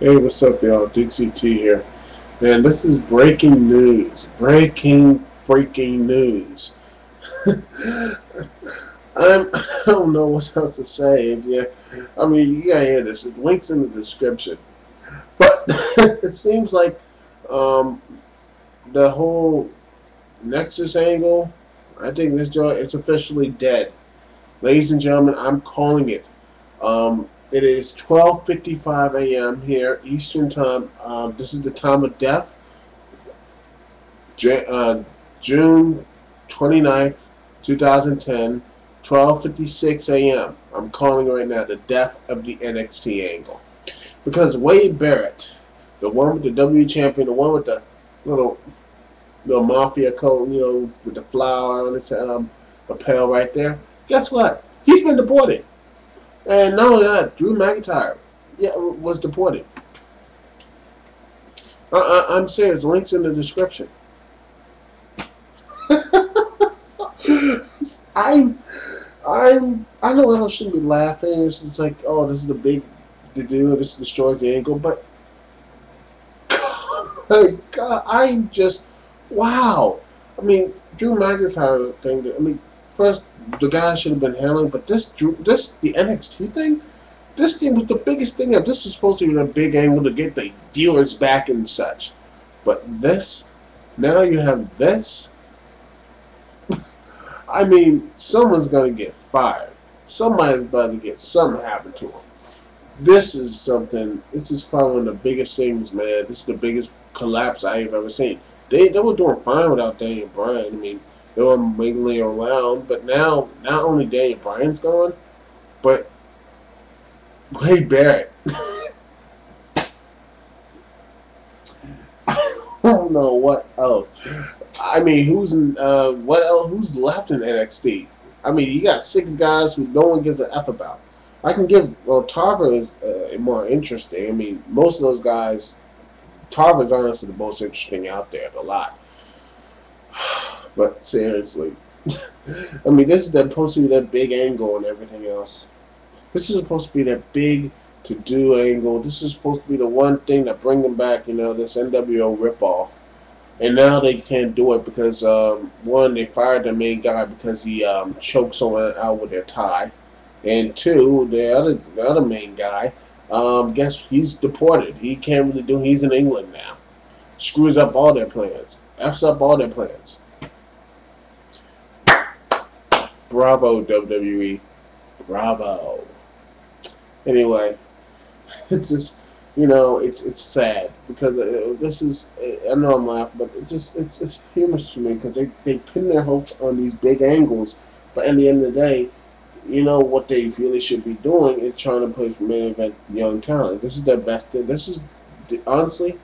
Hey, what's up, y'all? Dixie T here. Man, this is breaking news. Breaking freaking news. I'm, I don't know what else to say. If you, I mean, you gotta hear this. It links in the description. But it seems like um, the whole Nexus angle, I think this joint is officially dead. Ladies and gentlemen, I'm calling it. Um, it is 12:55 a.m. here Eastern Time. Um, this is the time of death. J- uh, June 29th, 2010, 12:56 a.m. I'm calling right now the death of the NXT angle because Wade Barrett, the one with the W champion, the one with the little little mafia coat, you know, with the flower on his um, lapel right there. Guess what? He's been deported. And not only that, Drew McIntyre yeah, was deported. I, I, am serious. Links in the description. I'm, I'm, I know I shouldn't be laughing. It's just like, oh, this is the big to do. This destroys the angle, but God, I'm just wow. I mean, Drew McIntyre thing. I mean, first the guy should have been handling. But this, this the NXT thing, this thing was the biggest thing. This was supposed to be a big angle to get the viewers back and such. But this, now you have this. I mean, someone's gonna get fired. Somebody's about to get something happen to them. This is something. This is probably one of the biggest things, man. This is the biggest collapse I have ever seen. They they were doing fine without Daniel Bryan. I mean, they were mingling around. But now, not only Daniel Bryan's gone, but Wade Barrett. I don't know what else. I mean, who's uh, what else? Who's left in NXT? I mean, you got six guys who no one gives a f about. I can give well, Tarver is uh, more interesting. I mean, most of those guys, Tarver is honestly the most interesting out there, a lot. But seriously, I mean, this is supposed to be that big angle and everything else. This is supposed to be that big to do angle. This is supposed to be the one thing that bring them back, you know, this NWO ripoff. And now they can't do it because, um, one, they fired the main guy because he um, choked someone out with their tie. And two, the other, the other main guy, um, guess he's deported. He can't really do He's in England now. Screws up all their plans. F's up all their plans. Bravo, WWE. Bravo. Anyway, it's just, you know, it's it's sad because uh, this is, I know I'm laughing, but it just, it's, it's humorous to me because they, they pin their hopes on these big angles, but at the end of the day, you know what they really should be doing is trying to push main event young talent. This is their best. This is honestly,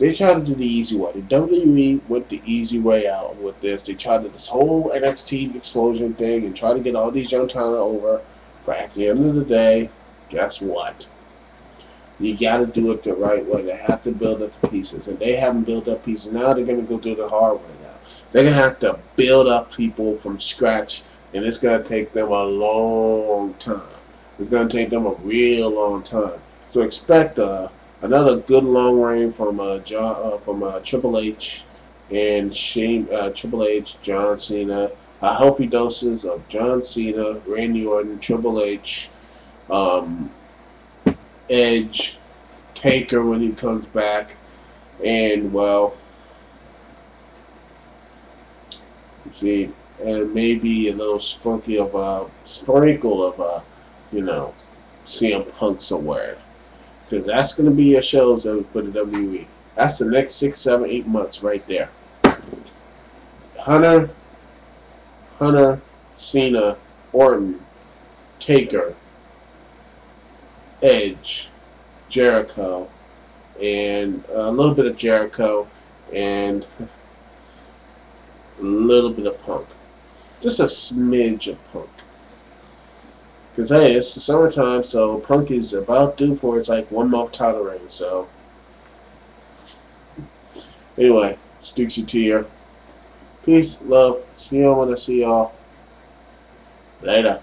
they tried to do the easy way. The WWE went the easy way out with this. They tried to, this whole NXT explosion thing and try to get all these young talent over. But at the end of the day, guess what? You got to do it the right way. They have to build up the pieces, and they haven't built up pieces. Now they're going to go through the hard way. Now they're going to have to build up people from scratch, and it's going to take them a long time. It's going to take them a real long time. So expect a another good long reign from uh, John uh, from uh, Triple H and Shane uh, Triple H, John Cena. Uh, healthy doses of John Cena, Randy Orton, Triple H, um, Edge, Taker when he comes back, and well, see, and maybe a little spunky of a sprinkle of a, you know, CM Punk somewhere because that's going to be your shows for the WWE. That's the next six, seven, eight months right there. Hunter, Hunter, Cena, Orton, Taker, Edge, Jericho, and a little bit of Jericho, and a little bit of Punk. Just a smidge of Punk. Because, hey, it's the summertime, so Punk is about due for its, like, one month title reign, so. Anyway, Sticks you here. Peace, love. See y'all when I see y'all. Later.